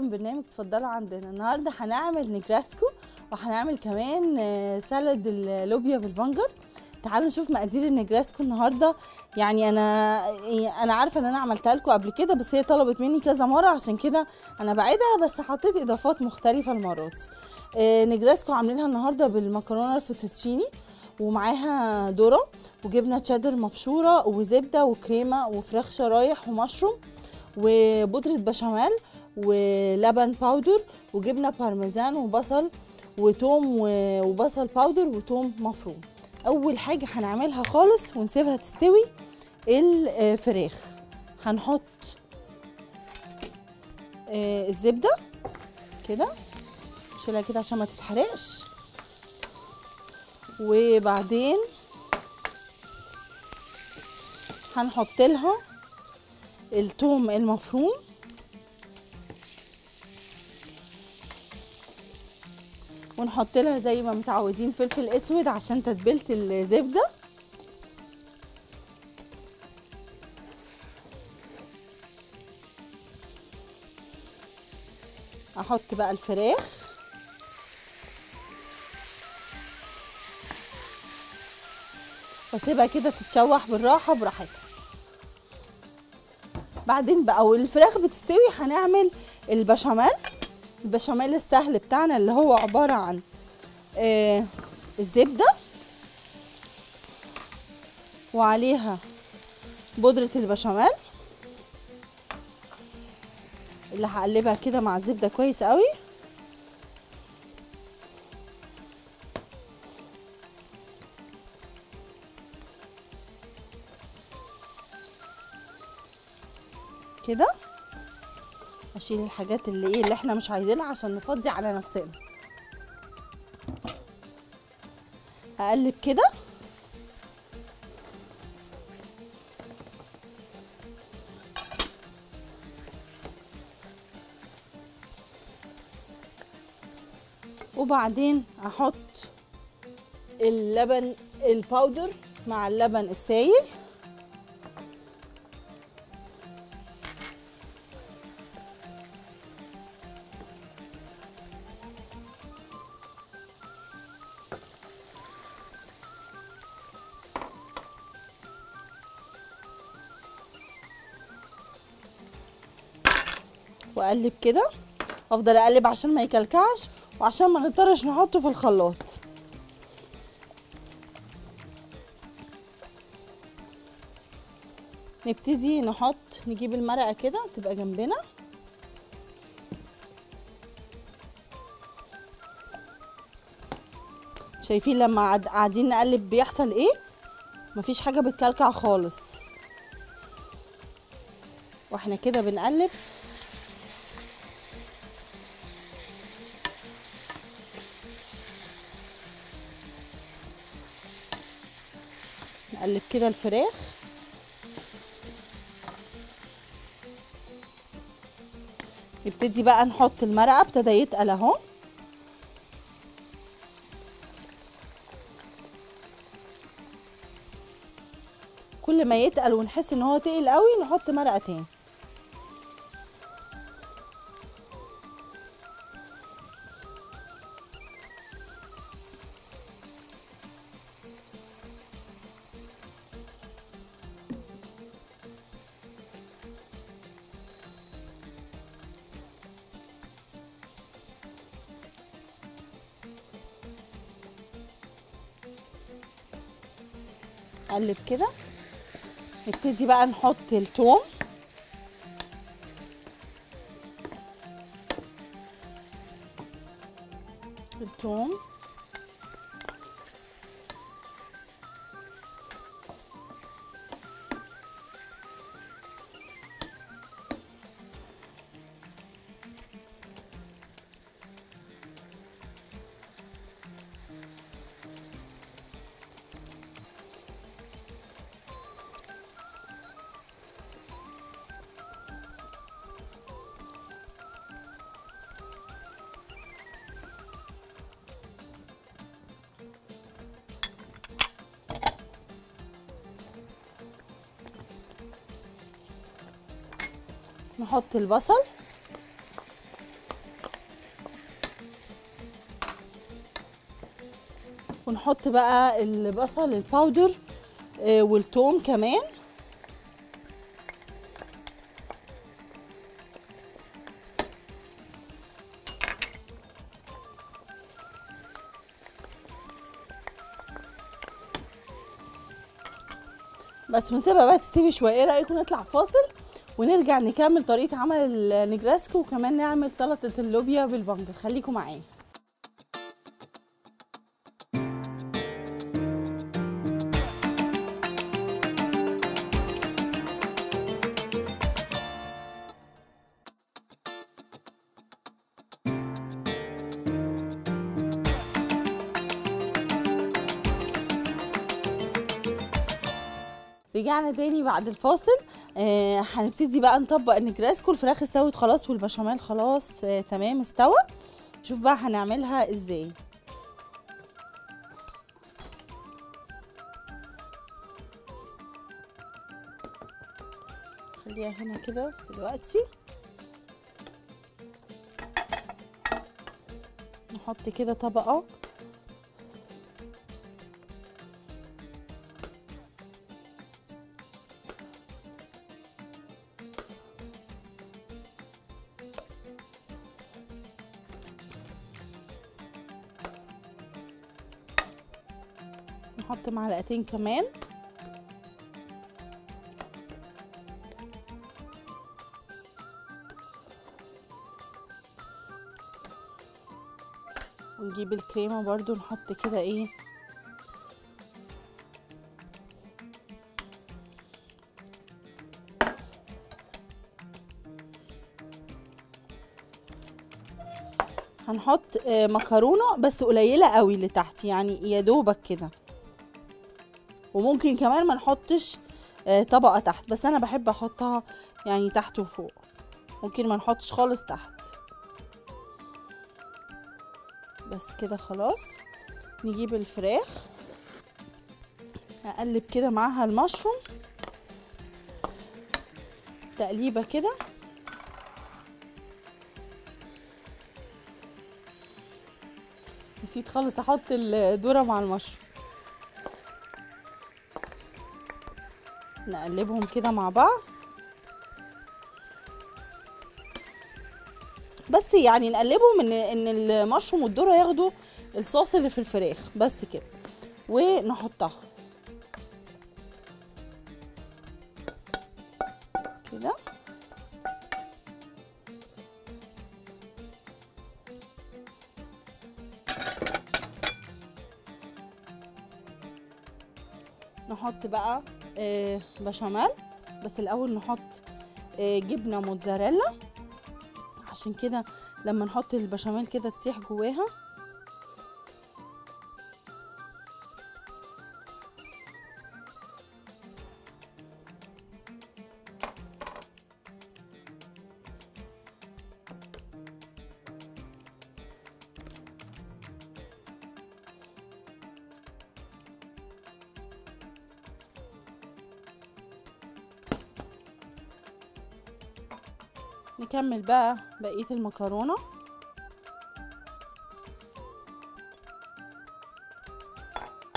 من برنامج تفضلوا عندنا. النهارده هنعمل نجراسكو وهنعمل كمان آه، salad اللوبيا بالبنجر. تعالوا نشوف مقادير النجراسكو النهارده. يعني أنا أنا عارفة إن أنا عملتها لكم قبل كده بس هي طلبت مني كذا مرة عشان كده أنا بعيدها بس حطيت إضافات مختلفة المره دي آه، نجراسكو عاملينها النهارده بالمكرونة الفيتوتشيني ومعاها ذرة وجبنة تشيدر مبشورة وزبدة وكريمة وفراخ شرايح ومشروم وبودرة بشاميل ولبن powder وجبنة بارميزان وبصل وتوم وبصل powder وتوم مفروم. أول حاجة هنعملها خالص ونسيبها تستوي الفراخ. هنحط آه، الزبدة كده نشيلها كده عشان ما تتحرقش. وبعدين هنحط لها التوم المفروم. ونحط لها زي ما متعودين فلفل أسود عشان تتبيلة الزبدة. أحط بقى الفراخ. وأسيبها كده تتشوح بالراحة براحتها بعدين بقى والفراخ بتستوي هنعمل البشاميل. البشاميل السهل بتاعنا اللي هو عبارة عن آه الزبدة وعليها بودرة البشاميل. اللي هقلبها كده مع الزبدة كويس قوي. كده. اشيل الحاجات اللي إيه اللي إحنا مش عايزينها عشان نفضي على نفسنا. اقلب كده. وبعدين أحط اللبن الباودر مع اللبن السايل. واقلب كده أفضل أقلب عشان ما يكلكعش وعشان ما نضطرش نحطه في الخلاط. نبتدي نحط نجيب المرقة كده تبقى جنبنا. شايفين لما قاعد- قاعدين نقلب بيحصل إيه؟ مفيش حاجة بتكلكع خالص. وإحنا كده بنقلب. نقلب كده الفراخ. نبتدي بقى نحط المرقة ابتدى يتقل اهو. كل ما يتقل ونحس ان هو تقل قوي نحط مرقة تاني. نقلب كده. نبتدي بقى نحط الثوم الثوم نحط البصل. ونحط بقى البصل الباودر آه، والثوم كمان. بس ونسيبها بقى تستوي شوية. إيه رايكم نطلع فاصل؟ ونرجع نكمل طريقة عمل النجرسكو وكمان نعمل سلطة اللوبيا بالبنجر. خليكم معايا. رجعنا تاني بعد الفاصل. هنبتدي بقى نطبق النجراسكو الفراخ استوت خلاص والبشاميل خلاص آه تمام استوى. شوف بقى هنعملها إزاي. خليها هنا كده دلوقتي. نحط كده طبقة. نحط معلقتين كمان. ونجيب الكريمة برضو نحط كده إيه هنحط آه، مكرونة بس قليلة قوي اللي تحت يعني يا دوبك كده. وممكن كمان ما نحطش آه، طبقة تحت بس أنا بحب أحطها يعني تحت وفوق. ممكن ما نحطش خالص تحت. بس كده خلاص. نجيب الفراخ. أقلب كده معاها المشروم. تقليبة كده. نسيت خالص أحط الذرة مع المشروم. نقلبهم كده مع بعض. بس يعني نقلبهم إن إن المشروم والذرة ياخدوا الصوص اللي في الفراخ بس كده. ونحطها. بشاميل. بس الأول نحط آه، جبنة موتزاريلا. عشان كده لما نحط البشاميل كده تسيح جواها نكمل بقى بقية المكرونة.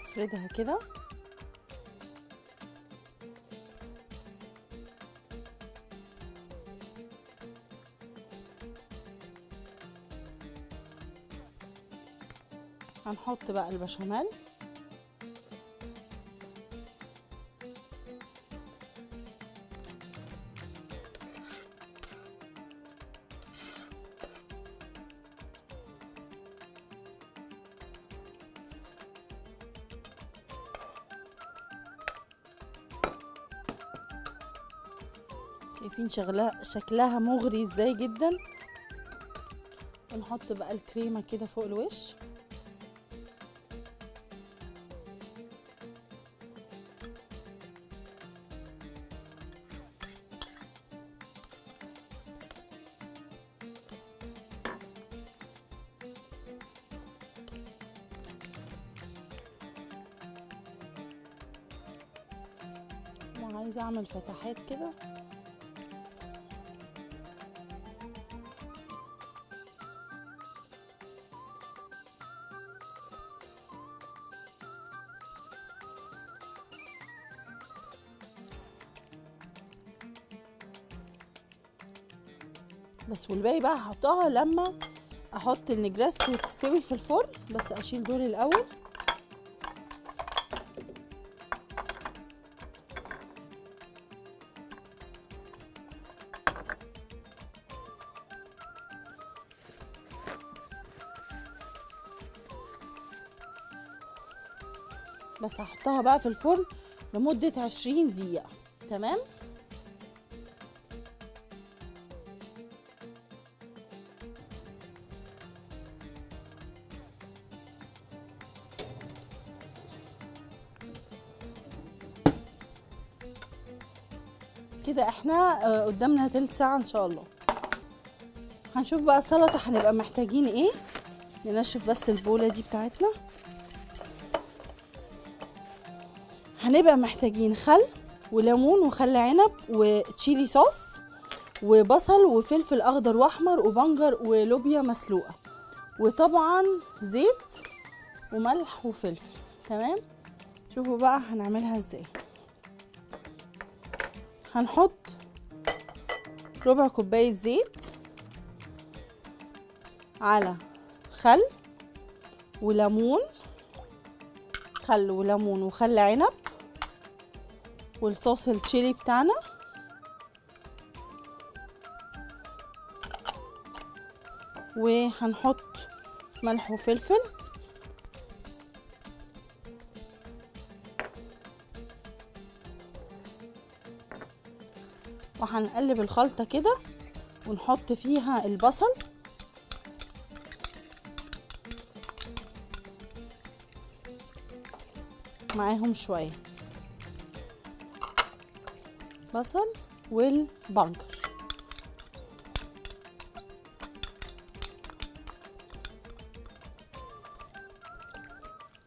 نفردها كده. هنحط بقى البشاميل. شايفين شغلها شكلها مغري إزاي جدا. ونحط بقى الكريمة كده فوق الوش. وعايزة أعمل فتحات كده. والباقي بقى هحطها لما أحط النجرسكو تستوي في الفرن بس اشيل دول الأول. بس هحطها بقى في الفرن لمدة عشرين دقيقة تمام؟ كده إحنا آه، قدامنا تلت ساعة إن شاء الله. هنشوف بقى السلطة هنبقى محتاجين إيه. ننشف بس البولة دي بتاعتنا. هنبقى محتاجين خل وليمون وخل عنب وتشيلي صوص وبصل وفلفل أخضر وأحمر وبنجر ولوبيا مسلوقة. وطبعا زيت وملح وفلفل. تمام؟ شوفوا بقى هنعملها إزاي. هنحط ربع كوباية زيت على خل وليمون خل وليمون وخل عنب والصوص التشيلي بتاعنا. وهنحط ملح وفلفل. وهنقلب الخلطة كده ونحط فيها البصل. معاهم شوية بصل والبنجر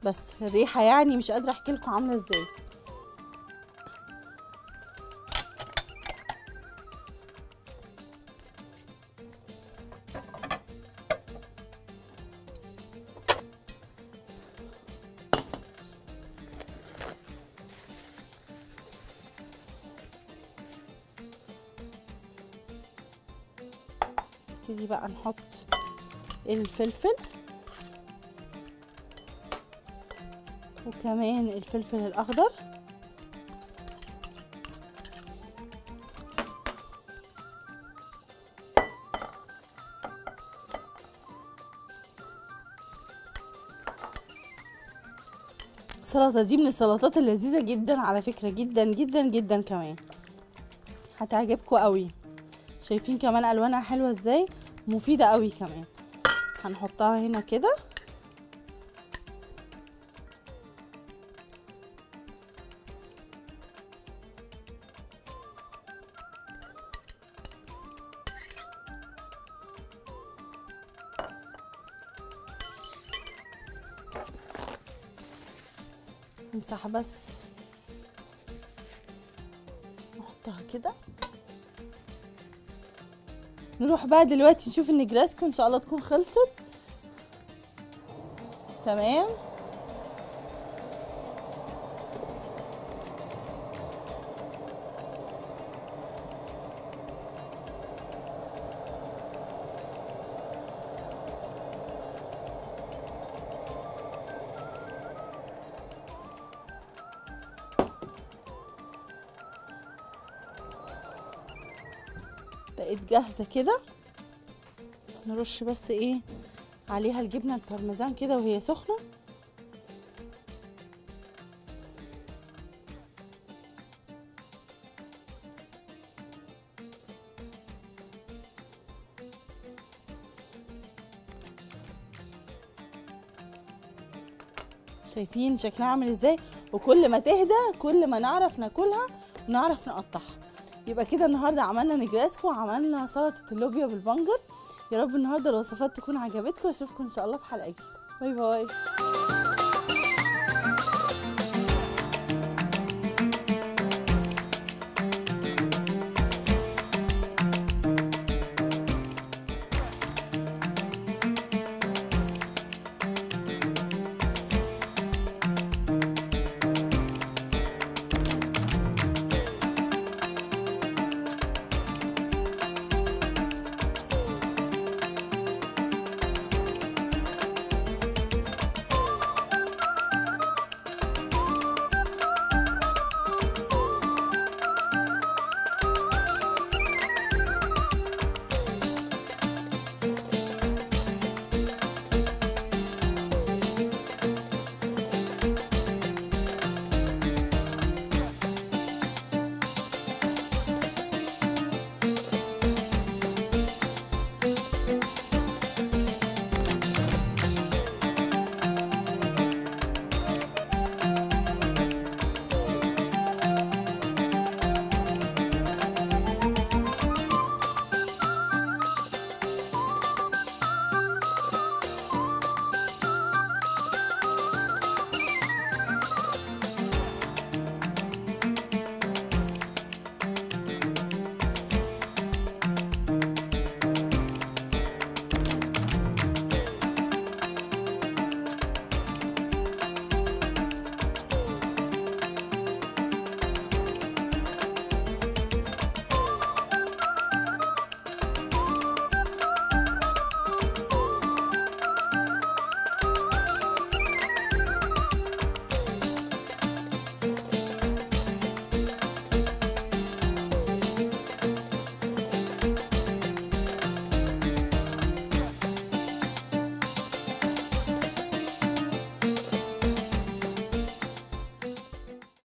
بس الريحة يعني مش قادرة أحكي لكم عاملة إزاي. نبتدي بقى نحط الفلفل. وكمان الفلفل الأخضر. السلطه دي من السلطات اللذيذة جدا على فكرة جدا جدا جدا كمان. هتعجبكم قوي. شايفين كمان ألوانها حلوة إزاي؟ مفيدة قوي كمان. هنحطها هنا كده. امسح بس. نحطها كده. نروح بقى دلوقتي نشوف النجراسكو إن شاء الله تكون خلصت. تمام؟ بقت جاهزة كده. نرش بس إيه عليها الجبنة البارميزان كده وهي سخنة. شايفين شكلها عامل إزاي؟ وكل ما تهدى كل ما نعرف ناكلها ونعرف نقطعها. يبقى كده النهارده عملنا نجراسكو وعملنا سلطة اللوبيا بالبنجر. يا رب النهارده الوصفات تكون عجبتكم. واشوفكم إن شاء الله في حلقة جديدة. bye bye.